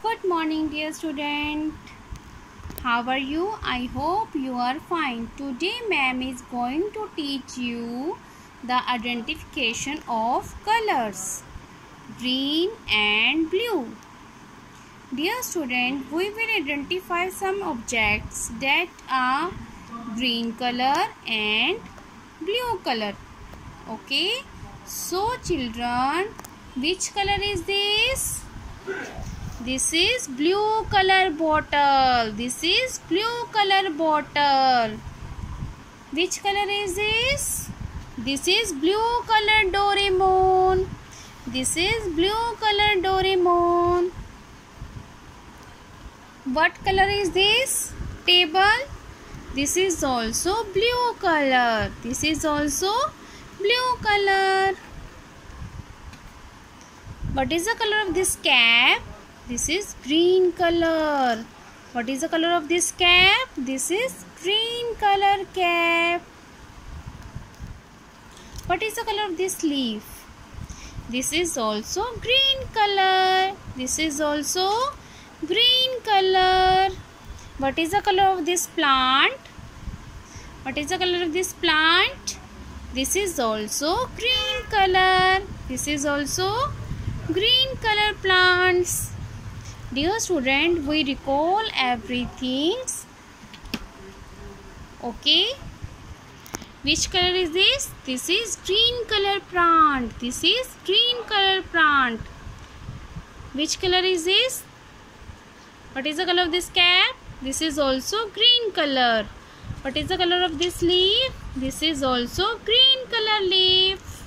Good morning, dear student. How are you? I hope you are fine. Today, ma'am is going to teach you the identification of colors green and blue. Dear student, we will identify some objects that are green color and blue color. Okay. So, children, which color is this? This is blue color bottle. This is blue color bottle. Which color is this? This is blue color Doraemon. This is blue color Doraemon. What color is this? Table. This is also blue color. This is also blue color. What is the color of this cap? This is green color. What is the color of this cap? This is green color cap. What is the color of this leaf? This is also green color. This is also green color. What is the color of this plant? What is the color of this plant? This is also green color. This is also green color plants. Dear student, we recall everything. Okay. Which color is this? This is green color plant. This is green color plant. Which color is this? What is the color of this cap? This is also green color. What is the color of this leaf? This is also green color leaf.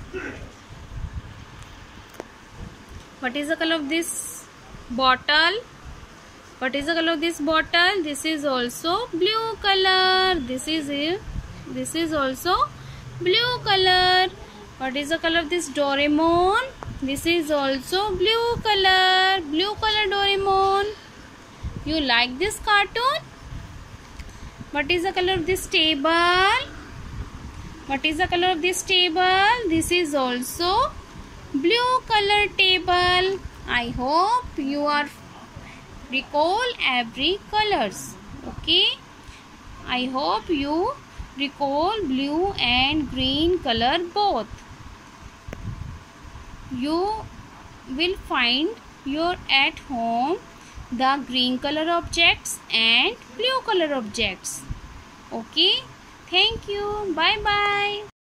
What is the color of this bottle. What is the color of this bottle? This is also blue color. This is this is also blue color. What is the color of this doraemon? This is also blue color. Blue color doraemon. You like this cartoon? What is the color of this table? What is the color of this table? This is also blue color table I hope you are recall every colors. Okay. I hope you recall blue and green color both. You will find your at home the green color objects and blue color objects. Okay. Thank you. Bye bye.